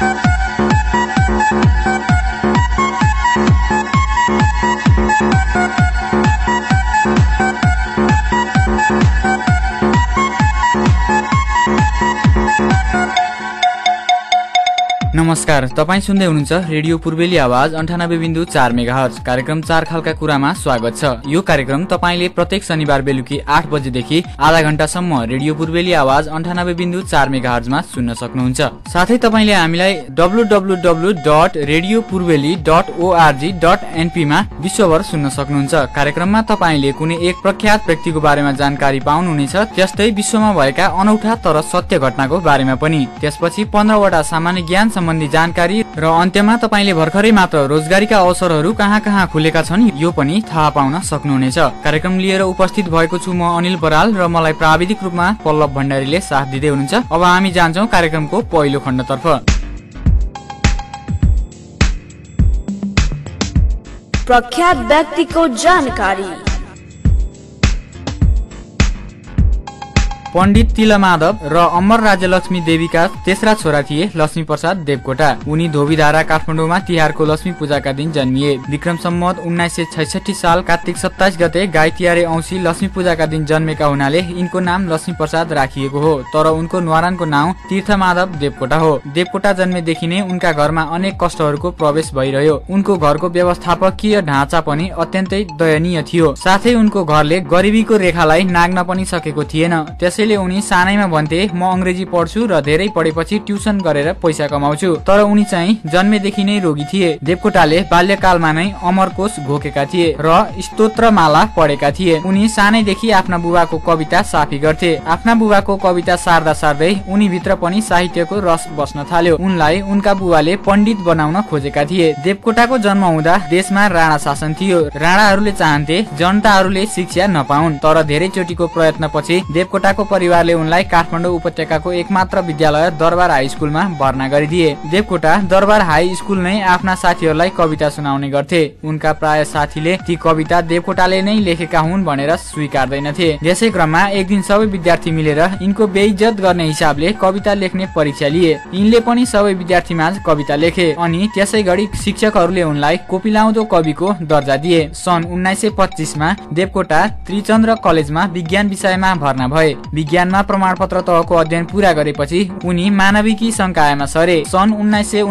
Thank you. नमस्कार तपाईँ सुन्दै हुनुहुन्छ रेडियो पूर्वेली आवाज अन्ठानब्बे बिन्दु चार मेगा हर्च कार्यक्रम चार खालका कुरामा स्वागत छ। यो कार्यक्रम तपाईँले प्रत्येक शनिबार बेलुकी आठ बजेदेखि आधा घण्टासम्म रेडियो पूर्वेली आवाज अन्ठानब्बे बिन्दु चार मेगा हर्चमा सुन्न सक्नुहुन्छ। साथै तपाईँले हामीलाई W dot radio Purveli dot ORG dot एनपीमा विश्वभर सुन्न सक्नुहुन्छ। कार्यक्रममा तपाईँले कुनै एक प्रख्यात व्यक्तिको बारेमा जानकारी पाउनुहुनेछ त्यस्तै विश्वमा भएका अनौठा तर सत्य घटनाको बारेमा पनि। त्यसपछि पन्ध्रवटा सामान्य ज्ञान सम्बन्धी जानकारी र अन्त्यमा तपाईँले भर्खरै मात्र रोजगारीका अवसरहरू कहाँ कहाँ खुलेका छन् यो पनि थाहा पाउन सक्नुहुनेछ। कार्यक्रम लिएर उपस्थित भएको छु म अनिल बराल र मलाई प्राविधिक रूपमा पल्लव भण्डारीले साथ दिँदै हुनुहुन्छ। अब हामी जान्छौँ कार्यक्रमको पहिलो खण्डतर्फ। प्रख्यात व्यक्तिको जानकारी। पण्डित तिलमाधव र अमर राज्यलक्ष्मी देवीका तेस्रा छोरा थिए लक्ष्मी प्रसाद देवकोटा। उनी धोबीधारा काठमाडौँमा तिहारको लक्ष्मी पूजाका दिन जन्मिए। विक्रम सम्मत उन्नाइस साल कार्तिक सत्ताइस गते गाई तिहारे औँसी लक्ष्मी पूजाका दिन जन्मेका हुनाले यिनको नाम लक्ष्मी प्रसाद राखिएको हो तर उनको न्वारानको नाउँ तीर्थमाधव देवकोटा हो। देवकोटा जन्मेदेखि नै उनका घरमा अनेक कष्टहरूको प्रवेश भइरह्यो। उनको घरको व्यवस्थापकीय ढाँचा पनि अत्यन्तै दयनीय थियो। साथै उनको घरले गरिबीको रेखालाई नाग्न पनि सकेको थिएन। त्यसै त्यसैले उनी सानैमा भन्थे म अङ्ग्रेजी पढ्छु र धेरै पढेपछि ट्युसन गरेर पैसा कमाउँछु। तर उनी चाहिँ जन्मेदेखि नै रोगी थिए। देवकोटाले बाल्यकालमा नै अमरकोश घोकेका थिए र स्तोत्रमाला पढेका थिए। उनी सानैदेखि आफ्ना बुबाको कविता साफी गर्थे। आफ्ना बुबाको कविता सार्दा सार्दै उनी भित्र पनि साहित्यको रस बस्न थाल्यो। उनलाई उनका बुबाले पण्डित बनाउन खोजेका थिए। देवकोटाको जन्म हुँदा देशमा राणा शासन थियो। राणाहरूले चाहन्थे जनताहरूले शिक्षा नपाउन् तर धेरै चोटिको प्रयत्न पछि देवकोटाको परिवारले उनलाई काठमाडौँ उपत्यकाको एकमात्र विद्यालय दरबार हाई स्कुलमा भर्ना गरिदिए। देवकोटा दरबार हाई स्कुल नै आफ्ना साथीहरूलाई कविता सुनाउने गर्थे। उनका प्राय साथीले ती कविता देवकोटाले नै लेखेका हुन् भनेर स्वीकार्दैनथे। यसै क्रममा एक दिन सबै विद्यार्थी मिलेर यिनको बेइज्जत गर्ने हिसाबले कविता लेख्ने परीक्षा लिए। यिनले पनि सबै विद्यार्थी माझ कविता लेखे अनि त्यसै गरी शिक्षकहरूले उनलाई कोपिलाउँदो कविको दर्जा दिए। सन् उन्नाइस सय पच्चिसमा देवकोटा त्रिचन्द्र कलेजमा विज्ञान विषयमा भर्ना भए। विज्ञानमा प्रमाणपत्र तहको अध्ययन पूरा गरेपछि उनी मानविकी संकायमा सरे। सन् उन्नाइस सय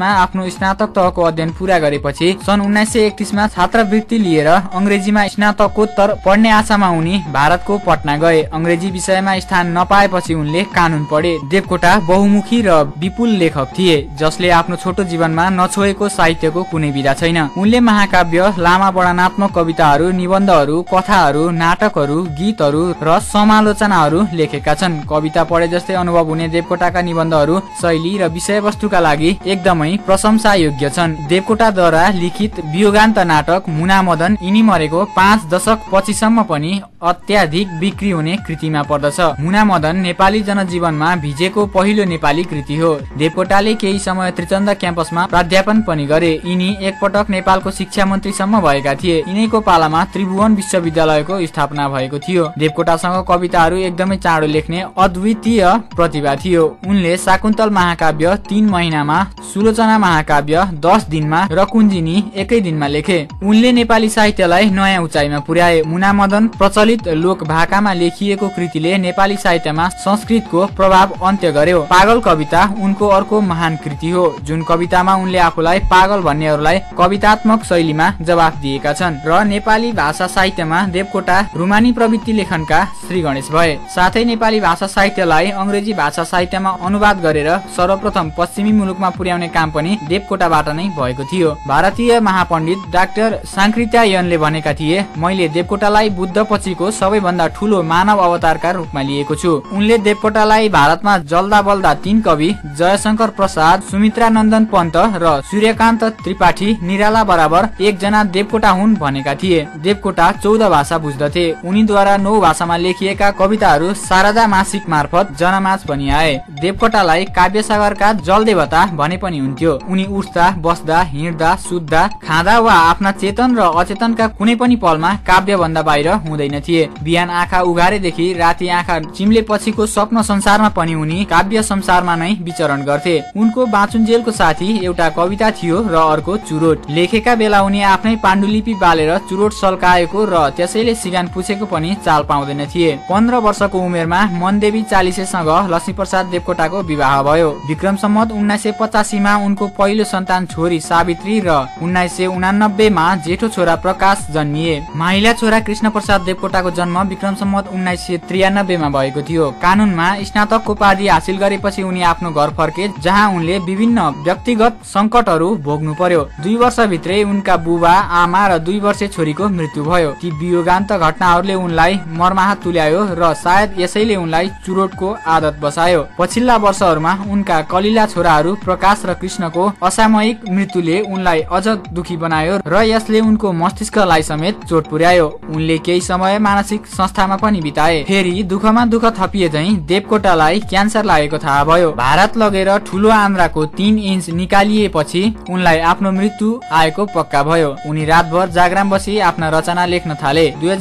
आफ्नो स्नातक तहको अध्ययन पूरा गरेपछि सन् उन्नाइस सय छात्रवृत्ति लिएर अङ्ग्रेजीमा स्नातकोत्तर पढ्ने आशामा उनी भारतको पटना गए। अङ्ग्रेजी विषयमा स्थान नपाएपछि उनले कानुन पढे। देवकोटा बहुमुखी र विपुल लेखक थिए जसले आफ्नो छोटो जीवनमा नछोएको साहित्यको कुनै विधा छैन। उनले महाकाव्य लामा वर्णनात्मक कविताहरू निबन्धहरू कथाहरू नाटकहरू गीतहरू र समालोचनाहरू लेखेका छन्। कविता पढे जस्तै अनुभव हुने देवकोटाका निबन्धहरू शैली र विषयवस्तुका लागि एकदमै प्रशंसा योग्य छन्। देवकोटाद्वारा लिखित वियोगान्त नाटक मुना मदन यिनी मरेको पाँच दशक पछिसम्म पनि अत्याधिक बिक्री हुने कृतिमा पर्दछ। मुना मदन नेपाली जनजीवनमा भिजेको पहिलो नेपाली कृति हो। देवकोटाले केही समय त्रिचन्द क्याम्पसमा प्राध्यापन पनि गरे। यिनी एकपटक नेपालको शिक्षा मन्त्रीसम्म भएका थिए। यिनैको पालामा त्रिभुवन विश्वविद्यालयको स्थापना भएको थियो। देवकोटासँग कविताहरू एकदमै चाँडो लेख्ने अद्वितीय प्रतिभा थियो। उनले शाकुन्तल महाकाव्य तीन महिनामा सुलोचना महाकाव्य दस दिनमा र कुञ्जिनी एकै दिनमा लेखे। उनले नेपाली साहित्यलाई नयाँ उचाइमा पुर्याए। मुना मदन प्रचलित लोक भाकामा लेखिएको कृतिले नेपाली साहित्यमा संस्कृतको प्रभाव अन्त्य गर्यो। पागल कविता उनको अर्को महान कृति हो जुन कवितामा उनले आफूलाई पागल भन्नेहरूलाई कवितात्मक शैलीमा जवाफ दिएका छन्। र नेपाली भाषा साहित्यमा देवकोटा रुमानी प्रवृत्ति लेखनका श्री गणेश भए। साथै नेपाली भाषा साहित्यलाई अङ्ग्रेजी भाषा साहित्यमा अनुवाद गरेर सर्वप्रथम पश्चिमी मुलुकमा पुर्याउने काम पनि देवकोटाबाट नै भएको थियो। भारतीय महापण्डित डाक्टर साङ्कृत्यायनले भनेका थिए मैले देवकोटालाई बुद्ध पछिको सबैभन्दा ठुलो मानव अवतारका रूपमा लिएको छु। उनले देवकोटालाई भारतमा जल्दा बल्दा तीन कवि जयशङ्कर प्रसाद सुमित्रा नन्दन पन्त र सूर्यकान्त त्रिपाठी निराला बराबर एकजना देवकोटा हुन् भनेका थिए। देवकोटा चौध भाषा बुझ्दथे। उनीद्वारा नौ भाषामा लेखिएका कविता कथाहरू शारदा मासिक मार्फत जनमाझ पनि आए। देवकोटालाई काव्य सागरका जल देवता भने पनि हुन्थ्यो। उनी उठ्दा बस्दा हिँड्दा सुत्दा खाँदा वा आफ्ना चेतन र अचेतनका कुनै पनि पलमा काव्य भन्दा बाहिर हुँदैन थिए बिहान आँखा उघारेदेखि राति आँखा चिम्ले पछिको स्वप्न संसारमा पनि उनी काव्य संसारमा नै विचरण गर्थे। उनको बाँचुन्जेलको साथी एउटा कविता थियो र अर्को चुरोट। लेखेका बेला उनी आफ्नै पाण्डुलिपि बालेर चुरोट सल्काएको र त्यसैले सिगान पुछेको पनि चाल पाउँदैन थिए पन्ध्र वर्षको उमेरमा मनदेवी चालिसेसँग लक्ष्मी प्रसाद देवकोटाको विवाह भयो। विक्रम सम्मत उन्नाइस सय पचासीमा उनको पहिलो सन्तान छोरी सावित्री र उन्नाइस सय उनानब्बेमा जेठो छोरा प्रकाश जन्मिए। माइला छोरा कृष्ण प्रसाद देवकोटाको जन्म विक्रम सम्मत उन्नाइस सय त्रियानब्बेमा भएको थियो। कानूनमा स्नातकको उपाधि हासिल गरेपछि उनी आफ्नो घर फर्के जहाँ उनले विभिन्न व्यक्तिगत सङ्कटहरू भोग्नु पर्यो दुई वर्षभित्रै उनका बुबा आमा र दुई वर्षे छोरीको मृत्यु भयो। ती वियोगान्त घटनाहरूले उनलाई मर्माह तुल्यायो र सायद यसैले उनलाई चुरोटको आदत बसायो। पछिल्ला वर्षहरूमा उनका कलिला छोराहरू प्रकाश र कृष्णको असामयिक मृत्युले उनलाई अझ दुखी बनायो र यसले उनको मस्तिष्कलाई समेत चोट पुर्यायो। उनले केही समय मानसिक संस्थामा पनि बिताए। फेरि दुःखमा दुःख थपिए झै देवकोटालाई क्यान्सर लागेको थाहा भयो। भारत लगेर ठुलो आन्द्राको तीन इन्च निकालिएपछि उनलाई आफ्नो मृत्यु आएको पक्का भयो। उनी रातभर जागराम बसी आफ्ना रचना लेख्न थाले। दुई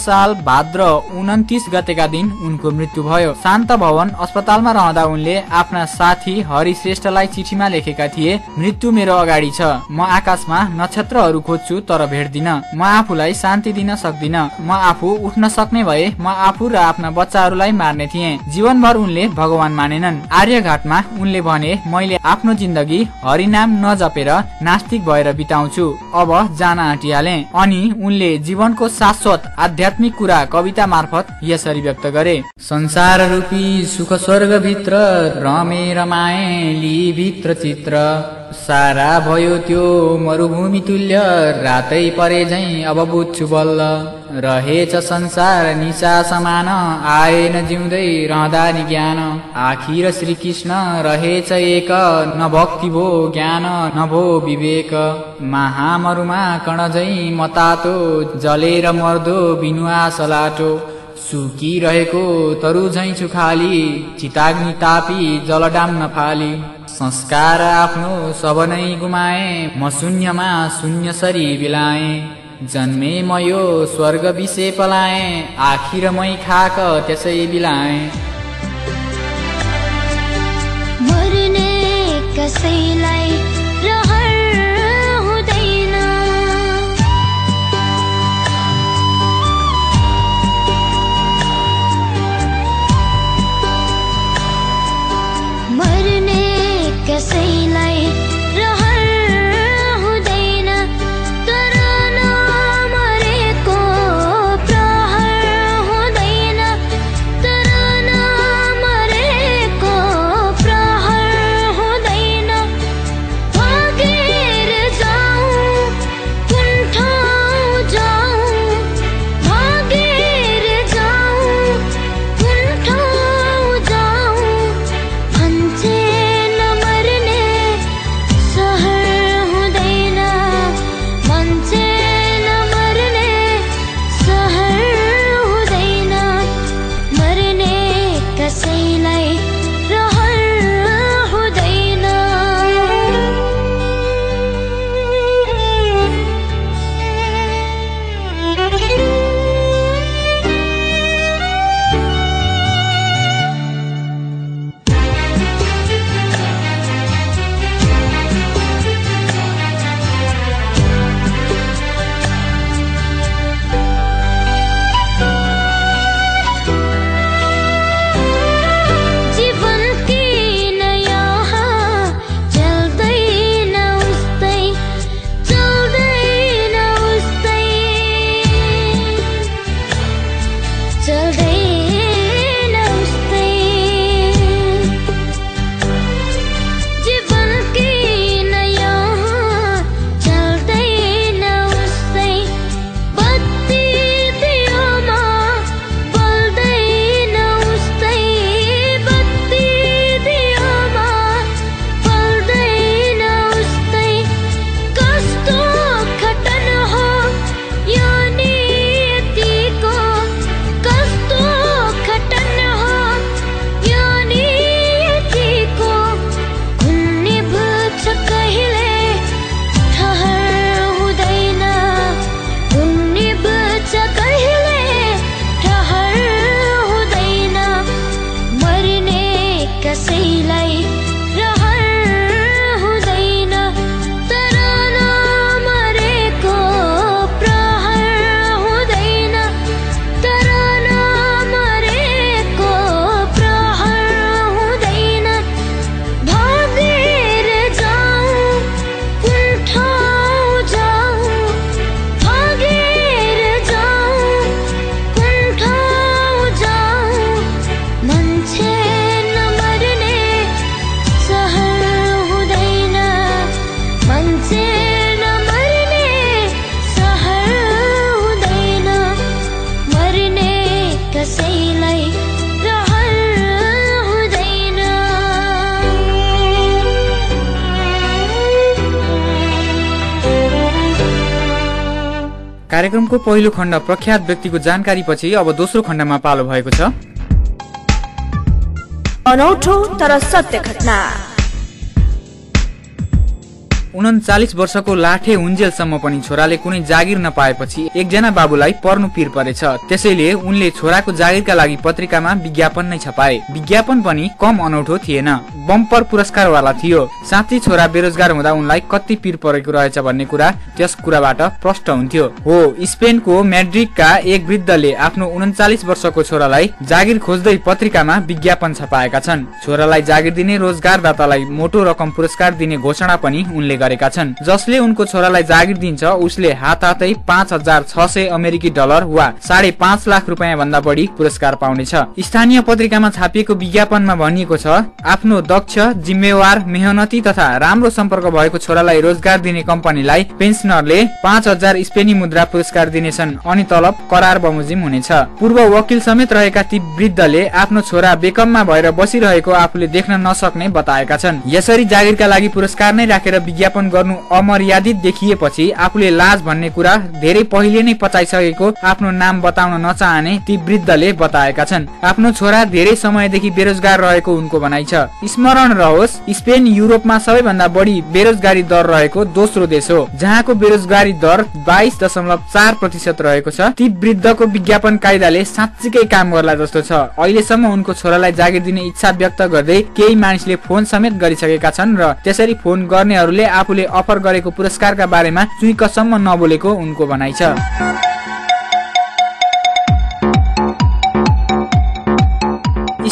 साल भाद्र उन्तिस गतेका दिन उनको मृत्यु भयो। शान्त भवन अस्पतालमा रहँदा उनले आफ्ना साथी हरि श्रेष्ठलाई चिठीमा लेखेका थिए मृत्यु मेरो अगाडि छ। म आकाशमा नक्षत्रहरू खोज्छु तर भेट्दिन। म आफूलाई शान्ति दिन सक्दिन। म आफू उठ्न सक्ने भए म आफू र आफ्ना बच्चाहरूलाई मार्ने थिएँ। जीवनभर उनले भगवान मानेनन्। आर्यघाटमा उनले भने मैले आफ्नो जिन्दगी हरिनाम नजपेर नास्तिक भएर बिताउँछु। अब जान आँटिहाले। अनि उनले जीवनको शाश्वत आध्यात्मिक कुरा कविता मार्फत यसरी व्यक्त गरे संसार रूपी सुख स्वर्ग भित्र रमेर माएली भित्र चित्र सारा भयो त्यो मरुभूमि तुल्य रातै परे झै अब बुझ्छु बल्ल रहेछ संसार निशा समान आएन जिउँदै रहँदा नि ज्ञान आखिर श्री कृष्ण रहेछ एक न भक्ति भो ज्ञान न भो विवेक महामरुमा कण झै मतातो जलेर मर्दो बिनुआ सलाटो सुकिरहेको तरु झै छु खाली चिताग्नि तापी जलडाम नफाली संस्कार आफ्नो सब नै गुमाए म शून्यमा शून्य सरी बिलाए। जन्मे म यो स्वर्ग विषे पलाए आखिर मै खाक त्यसै बिलाए। कसैलाई कसैलाई कार्यक्रमको पहिलो खण्ड प्रख्यात व्यक्तिको जानकारी पछि अब दोस्रो खण्डमा पालो भएको छ। अनौठो तर सत्य घटना। उन्चालिस वर्षको लाठे हुन्जेलसम्म पनि छोराले कुनै जागिर नपाएपछि एकजना बाबुलाई पर्नु पिर परेछ। त्यसैले उनले छोराको जागिरका लागि पत्रिकामा विज्ञापन नै छपाए। विज्ञापन पनि कम अनौठो थिएन। बम्पर पुरस्कारवाला थियो। साथै छोरा बेरोजगार हुँदा उनलाई कति पिर परेको रहेछ भन्ने कुरा त्यस कुराबाट प्रष्ट हुन्थ्यो। हो स्पेनको म्याड्रिडका एक वृद्धले आफ्नो उन्चालिस वर्षको छोरालाई जागिर खोज्दै पत्रिकामा विज्ञापन छपाएका छन्। छोरालाई जागिर दिने रोजगारदातालाई मोटो रकम पुरस्कार दिने घोषणा पनि उनले गरेका छन्। जसले उनको छोरालाई जागिर दिन्छ उसले हात हातै पाँच अमेरिकी डलर वा साढे पाँच लाख रुपियाँ भन्दा बढी पुरस्कार पाउनेछ। स्थानीय पत्रिकामा छापिएको विज्ञापनमा भनिएको छ आफ्नो दक्ष जिम्मेवार मेहनती तथा राम्रो सम्पर्क भएको छोरालाई रोजगार दिने कम्पनीलाई पेन्सनरले पाँच हजार स्पेनी मुद्रा पुरस्कार दिनेछन् अनि तलब करार बमोजिम हुनेछ। पूर्व वकिल समेत रहेका ती वृद्धले आफ्नो छोरा बेकममा भएर बसिरहेको आफूले देख्न नसक्ने बताएका छन्। यसरी जागिरका लागि पुरस्कार नै राखेर विज्ञापन गर्नु अमर्यादित देखिएपछि आफूले लाज भन्ने कुरा धेरै पहिले नै पचाइसकेको आफ्नो नाम बताउन नचाहने ती वृद्धले बताएका छन्। आफ्नो छोरा धेरै समयदेखि बेरोजगार रहेको उनको भनाइ छ। स्मरण रहोस् स्पेन युरोपमा सबैभन्दा बढी बेरोजगारी दर रहेको दोस्रो देश हो जहाँको बेरोजगारी दर बाइस दशमलव चार प्रतिशत रहेको छ। ती वृद्धको विज्ञापन कायदाले साँच्चीकै काम गर्ला जस्तो छ। अहिलेसम्म उनको छोरालाई जागिर दिने इच्छा व्यक्त गर्दै केही मानिसले फोन समेत गरिसकेका छन् र त्यसरी फोन गर्नेहरूले आफूले अफर गरेको पुरस्कारका बारेमा चुइकसम्म नबोलेको उनको भनाइ छ।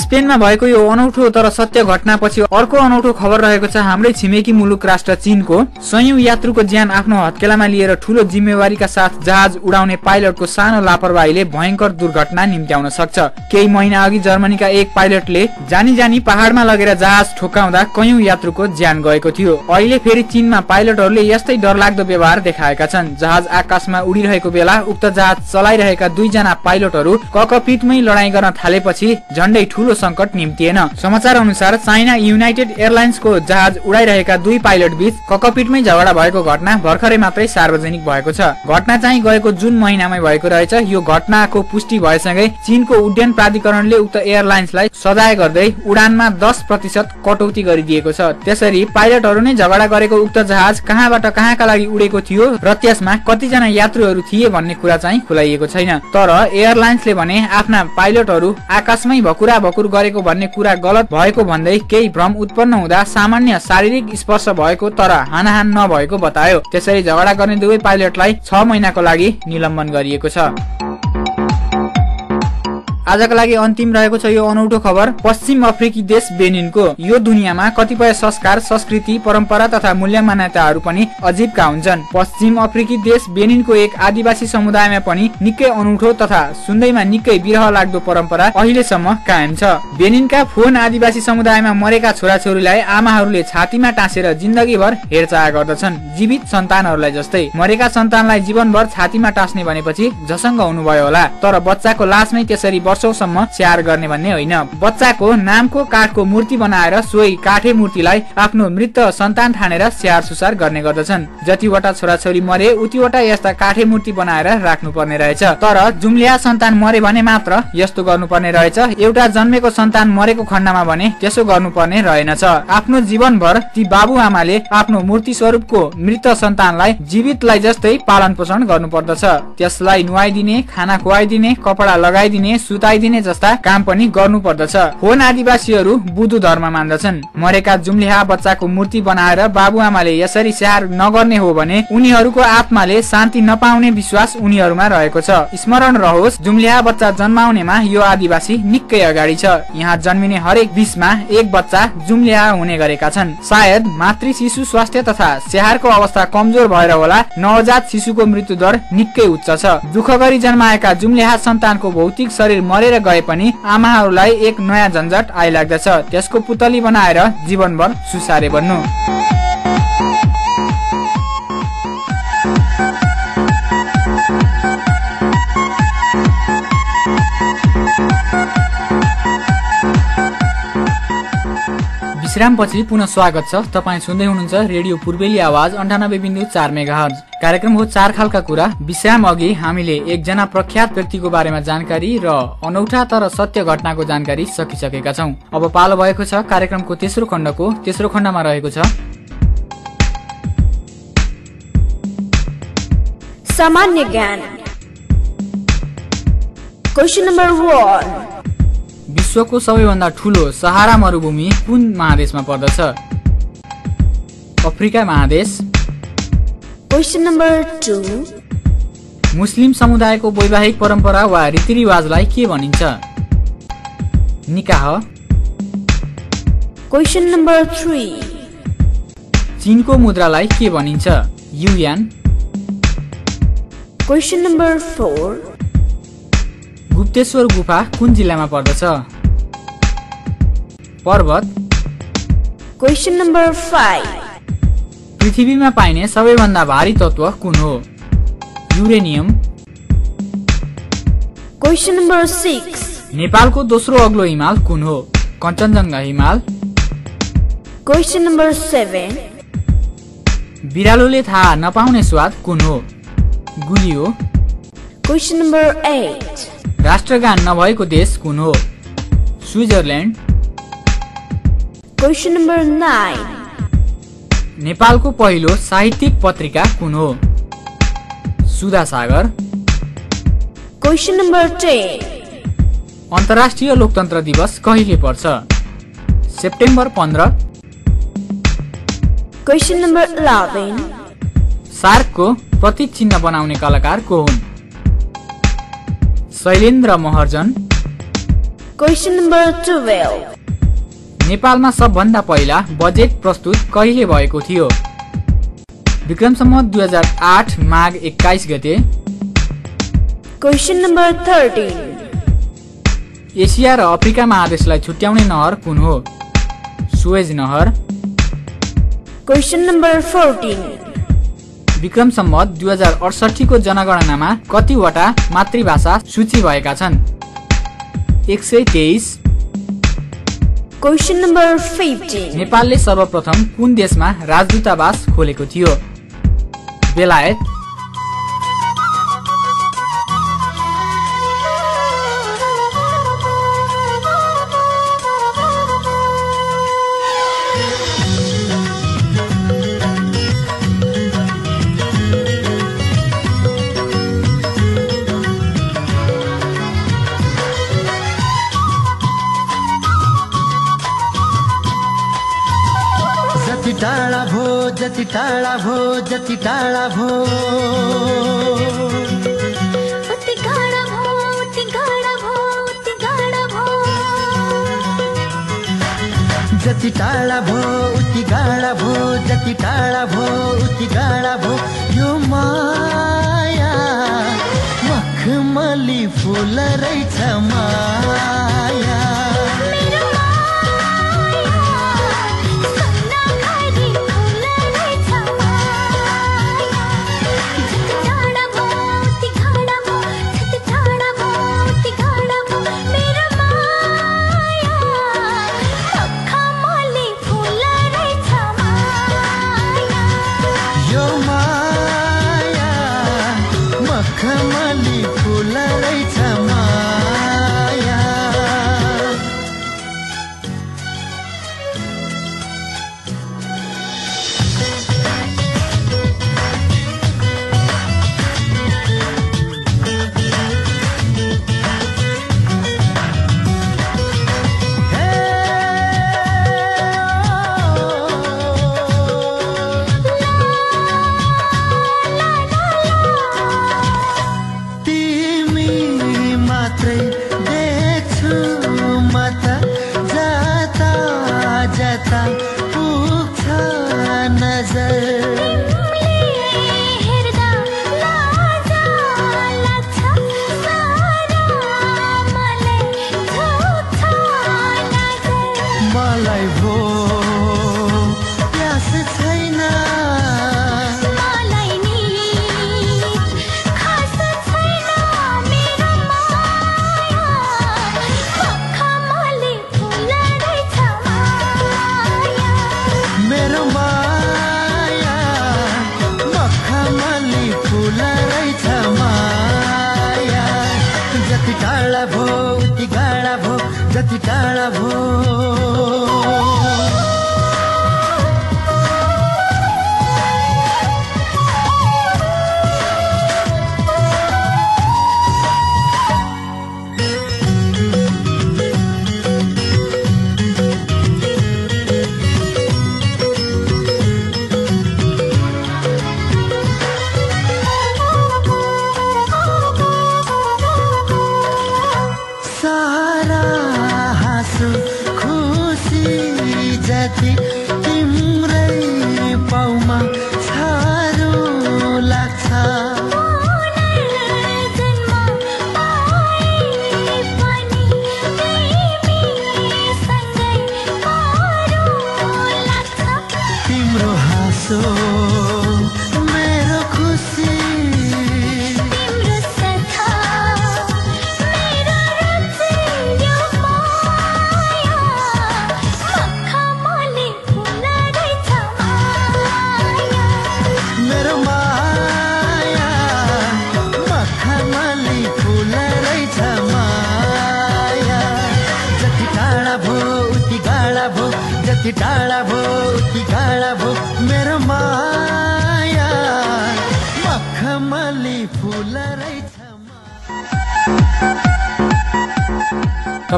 स्पेनमा भएको यो अनौठो तर सत्य घटनापछि अर्को अनौठो खबर रहेको छ हाम्रै छिमेकी मुलुक राष्ट्र चीनको। सयौं यात्रुको ज्यान आफ्नो हत्केलामा लिएर ठूलो जिम्मेवारीका साथ जहाज उडाउने पाइलटको सानो लापरवाहीले भयंकर दुर्घटना निम्त्याउन सक्छ। केही महिना अघि जर्मनीका एक पाइलटले जानी जानी पहाडमा लगेर जहाज ठोकाउँदा कयौं यात्रुको ज्यान गएको थियो। अहिले फेरि चीनमा पाइलटहरूले यस्तै डरलाग्दो व्यवहार देखाएका छन्। जहाज आकाशमा उडिरहेको बेला उक्त जहाज चलाइरहेका दुईजना पाइलटहरू ककपिटमै लडाईँ गर्न थालेपछि झण्डै ठूलो संकट निम्तिएन। समाचार अनुसार चाइना युनाइटेड एयरलाइन्सको जहाज उडाइरहेका दुई पाइलट बीच ककपिटमै झगडा भएको घटना भर्खरै मात्रै सार्वजनिक भएको छ। घटना चाहिँ गएको जुन महिनामै भएको रहेछ। यो घटनाको पुष्टि भएसँगै चीनको उड्डयन प्राधिकरणले उक्त एयरलाइन्सलाई सजाय गर्दै उडानमा दस प्रतिशत कटौती गरिदिएको छ। त्यसरी पाइलटहरू नै झगडा गरेको उक्त जहाज कहाँबाट कहाँका लागि उडेको थियो र त्यसमा कतिजना यात्रुहरू थिए भन्ने कुरा चाहिँ खुलाइएको छैन। तर एयरलाइन्सले भने आफ्ना पाइलटहरू आकाशमै भकुरा भकुर गरेको भन्ने कुरा गलत भएको भन्दै केही भ्रम उत्पन्न हुँदा सामान्य शारीरिक स्पर्श भएको तर हानाहान नभएको बतायो। त्यसरी झगडा गर्ने दुवै पाइलटलाई छ महिनाको लागि निलम्बन गरिएको छ। आजका लागि अन्तिम रहेको छ यो अनौठो खबर पश्चिम अफ्रिकी देश बेनिनको। यो दुनियाँमा कतिपय संस्कार संस्कृति परम्परा तथा मूल्य मान्यताहरू पनि अजीबका हुन्छन्। पश्चिम अफ्रिकी देश बेनिनको एक आदिवासी समुदायमा पनि निकै अनौठो तथा सुन्दैमा निकै विरह लाग्दो परम्परा अहिलेसम्म कायम छ। बेनिनका फोन आदिवासी समुदायमा मरेका छोराछोरीलाई आमाहरूले छातीमा टाँसेर जिन्दगीभर हेरचाह गर्दछन्। जीवित सन्तानहरूलाई जस्तै मरेका सन्तानलाई जीवनभर छातीमा टाँस्ने भनेपछि झसङ्ग हुनुभयो होला। तर बच्चाको लासमै त्यसरी वर्षौसम्म स्याहार गर्ने भन्ने होइन। बच्चाको नामको काठको मूर्ति बनाएर सोही काठे मूर्तिलाई आफ्नो मृत सन्तान ठानेर स्याहार सुसार गर्ने गर्दछन्। जतिवटा छोराछोरी मरे उतिवटा यस्ता काठे मूर्ति बनाएर राख्नु पर्ने रहेछ। तर जुम्लिया सन्तान मरे भने मात्र यस्तो गर्नुपर्ने रहेछ। एउटा जन्मेको सन्तान मरेको खण्डमा भने त्यसो गर्नुपर्ने रहेनछ। आफ्नो जीवनभर ती बाबु आमाले आफ्नो मूर्ति स्वरूपको मृत सन्तानलाई जीवितलाई जस्तै पालन पोषण गर्नु पर्दछ त्यसलाई नुहाइदिने खाना खुवाइदिने कपडा लगाइदिने सुताइदिने जस्ता काम पनि गर्नु पर्दछ फोन आदिवासीहरू बुद्धु धर्म मान्दछन्। मरेका जुम्लिहा बच्चाको मूर्ति बनाएर बाबुआमाले यसरी स्याहार नगर्ने हो भने उनीहरूको आत्माले शान्ति नपाउने विश्वास उनीहरूमा रहेको छ। स्मरण रहोस् जुम्लिहा बच्चा जन्माउनेमा यो आदिवासी निकै अगाडि छ। यहाँ जन्मिने हरेक बिसमा एक बच्चा जुम्लिहा हुने गरेका छन्। सायद मातृ शिशु स्वास्थ्य तथा स्याहारको अवस्था कमजोर भएर होला। नवजात शिशुको मृत्यु दर निकै उच्च छ। दुःख गरी जन्माएका जुम्लिहा सन्तानको भौतिक शरीर मरेर गए पनि आमाहरूलाई एक नयाँ झन्झट आइलाग्दछ। त्यसको पुतली बनाएर जीवनभर सुसारे बन्नु। विश्रामपछि पुनः स्वागत छ। तपाईँ सुन्दै हुनुहुन्छ रेडियो पूर्वेली आवाज अन्ठानब्बे बिन्दु चार मेगा कार्यक्रम हो चार खालका कुरा। विश्राम अघि हामीले एकजना प्रख्यात व्यक्तिको बारेमा जानकारी र अनौठा तर सत्य घटनाको जानकारी सकिसकेका छौँ। अब पालो भएको छ कार्यक्रमको तेस्रो खण्डको। तेस्रो खण्डमा रहेको छ। सामान्य ज्ञान। क्वेसन नम्बर विश्वको सबैभन्दा ठुलो सहारा मरुभूमि कुन महादेशमा पर्दछ? अफ्रिका महादेश। क्वेसन नम्बर टू मुस्लिम समुदायको वैवाहिक परम्परा वा रीतिरिवाजलाई के भनिन्छ? निकाह। क्वेसन नम्बर थ्री चिनको मुद्रालाई के भनिन्छ? Yuan. Question number four Gupteshwar गुफा कुन जिल्लामा पर्दछ? पर्वत। क्वेसन नम्बर फाइभ पृथ्वीमा पाइने सबैभन्दा भारी तत्व कुन हो? युरेनियम। क्वेसन नम्बर सिक्स नेपालको दोस्रो अग्लो हिमाल कुन हो? कञ्चनजङ्घा हिमाल। क्वेसन नम्बर सेभेन बिरालोले थाहा नपाउने स्वाद कुन हो? गुलियो क्वेसन नम्बर एट राष्ट्रगान नभएको देश कुन हो? स्विजरल्यान्ड। Question number nine. नेपालको पहिलो साहित्यिक पत्रिका कुन हो? Sudha Sagar. Question number ten. अन्तर्राष्ट्रिय लोकतन्त्र दिवस कहिले पर्छ? सेप्टेम्बर पन्ध्र। Question number eleven. सार्कको प्रतीक चिन्ह बनाउने कलाकार को हुन्? Shailendra Maharjan. Question number twelve. नेपालमा सबभन्दा पहिला बजेट प्रस्तुत कहिले भएको थियो? विक्रमसम्म दुई हजार आठ माघ एक्काइस गते। Question number thirteen. एसिया र अफ्रिका महादेशलाई छुट्याउने नहर कुन हो? सुवेज नहर। Question number fourteen. विक्रम सम्मत दुई हजार अडसठीको जनगणनामा कतिवटा मातृभाषा सूची भएका छन्? एक सय तेइस नेपालले सर्वप्रथम कुन देशमा राजदूतावास खोलेको थियो? बेलायत जति टाढा भो उति गाडा भो जति टाढा भो उति गाडा भो यो माया मखमली फुल रहेछ माया जति टाढा भो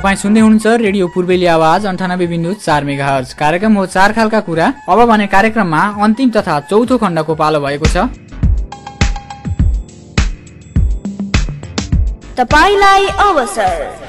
तपाईँ सुन्दै हुनुहुन्छ रेडियो पूर्वेली आवाज अन्ठानब्बे बिन्दु चार मेगा हर्ज कार्यक्रम हो चार खालका कुरा। अब भने कार्यक्रममा अन्तिम तथा चौथो खण्डको पालो भएको छ। तपाईँलाई अवसर।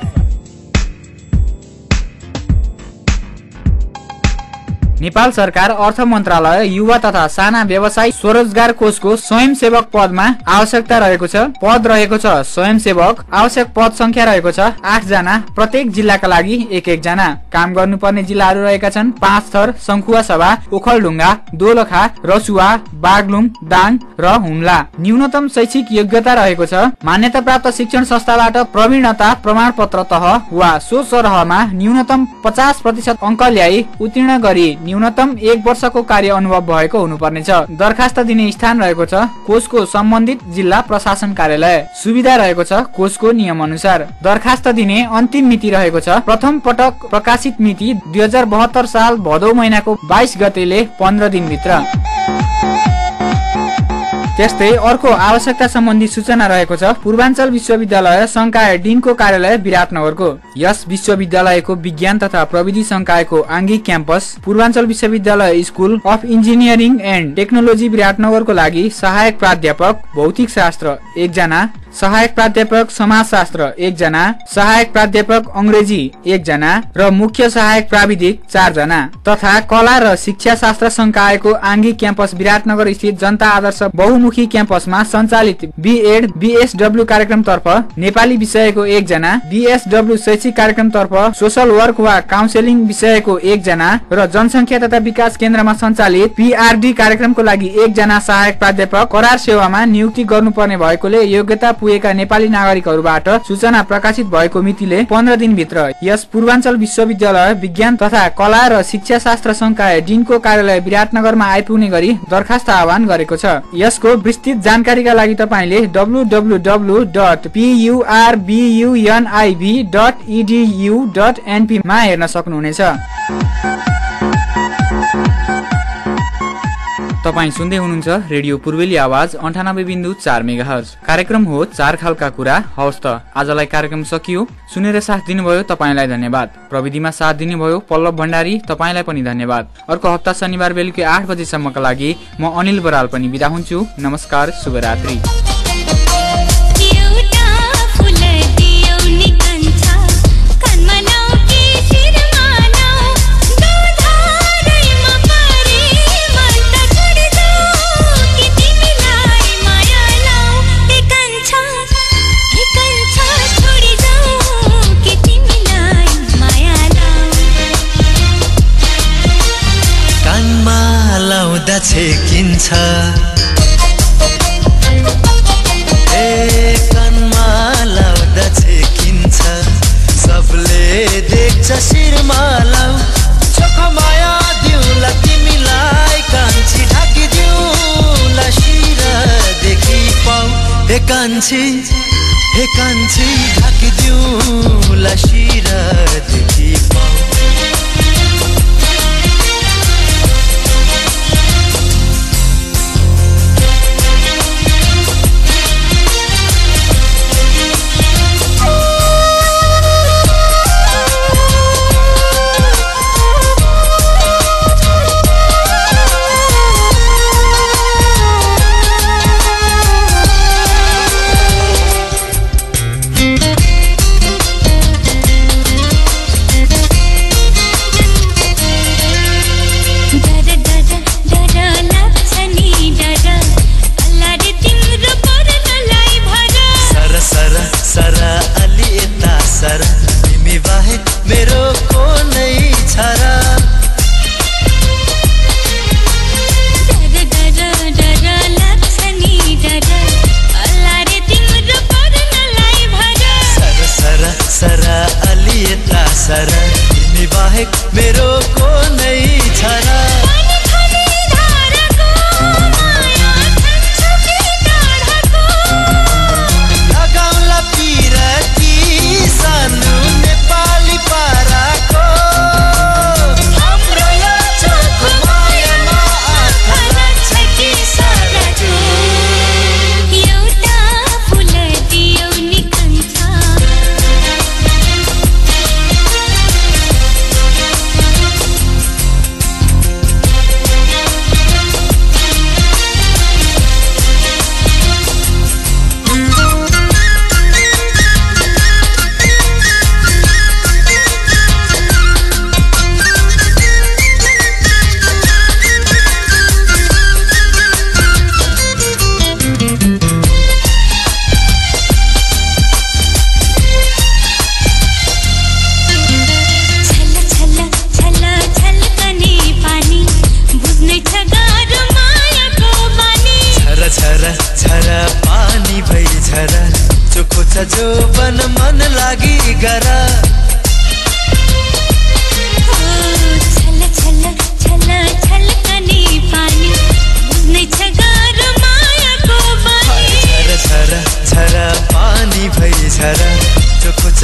नेपाल सरकार अर्थ मन्त्रालय युवा तथा साना व्यवसाय स्वरोजगार कोषको स्वयंसेवक पदमा आवश्यकता रहेको छ। पद रहेको छ स्वयंसेवक। आवश्यक पद संख्या रहेको छ आठ जना। प्रत्येक जिल्लाका लागि एक एक जना काम गर्नुपर्ने जिल्लाहरू रहेका छन्। पाँच थर शङ्खुवा सभा ओखलढुङ्गा दोलखा रसुवा बागलुङ दाङ र हुम्ला। न्यूनतम शैक्षिक योग्यता रहेको छ। मान्यता प्राप्त शिक्षण संस्थाबाट प्रवीणता प्रमाण पत्र तह वा सो सरहमा न्यूनतम पचास प्रतिशत अङ्क ल्याई उत्तीर्ण गरी न्यूनतम एक वर्षको कार्य अनुभव भएको हुनुपर्नेछ। दरखास्त दिने स्थान रहेको छ कोषको सम्बन्धित जिल्ला प्रशासन कार्यालय। सुविधा रहेको छ कोषको नियम अनुसार दरखास्त दिने अन्तिम मिति रहेको छ प्रथम पटक प्रकाशित मिति दुई साल भदौ महिनाको बाइस गतेले पन्ध्र दिनभित्र। त्यस्तै अर्को आवश्यकता सम्बन्धी सूचना रहेको छ। पूर्वाञ्चल विश्वविद्यालय संकाय डिनको कार्यालय विराटनगरको। यस विश्वविद्यालयको विज्ञान तथा प्रविधि संकायको आङ्गिक क्याम्पस पूर्वाञ्चल विश्वविद्यालय school of engineering and technology विराटनगरको लागि सहायक प्राध्यापक भौतिक शास्त्र एकजना सहायक प्राध्यापक समाजशास्त्र एकजना सहायक प्राध्यापक अङ्ग्रेजी एकजना र मुख्य सहायक प्राविधिक चारजना तथा कला र शिक्षा शास्त्र संकायको आङ्गिक क्याम्पस विराटनगर स्थित जनता आदर्श बहुमुखी क्याम्पसमा सञ्चालित बिएड बिएसडब्ल्यू कार्यक्रमतर्फ नेपाली विषयको एकजना बिएसडब्ल्यू शैक्षिक कार्यक्रमतर्फ सोसल वर्क वा काउन्सेलिङ विषयको एकजना र जनसङ्ख्या तथा विकास केन्द्रमा सञ्चालित पिआरडी कार्यक्रमको लागि एकजना सहायक प्राध्यापक करार सेवामा नियुक्ति गर्नुपर्ने भएकोले योग्यता पुगेका नेपाली नागरिकहरूबाट सूचना प्रकाशित भएको मितिले पन्ध्र दिनभित्र यस पूर्वाञ्चल विश्वविद्यालय विज्ञान तथा कला र शिक्षा शास्त्र संकाय डिनको कार्यालय विराटनगरमा आइपुग्ने गरी दरखास्त आह्वान गरेको छ। यसको विस्तृत जानकारीका लागि तपाईँले W W W dot PURBUNIV dot EDU dot एनपीमा हेर्न सक्नुहुनेछ। तपाईँ सुन्दै हुनुहुन्छ रेडियो पूर्वेली आवाज अन्ठानब्बे बिन्दु चार मेगा हर्ज कार्यक्रम हो चार खालका कुरा। हवस् त आजलाई कार्यक्रम सकियो। सुनेर साथ दिनुभयो तपाईँलाई धन्यवाद। प्रविधिमा साथ दिनुभयो पल्लव भण्डारी तपाईँलाई पनि धन्यवाद। अर्को हप्ता शनिबार बेलुकी आठ बजीसम्मका लागि म अनिल बराल पनि बिदा हुन्छु। नमस्कार शुभरात्रि।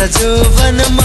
जो बन मन लागि गर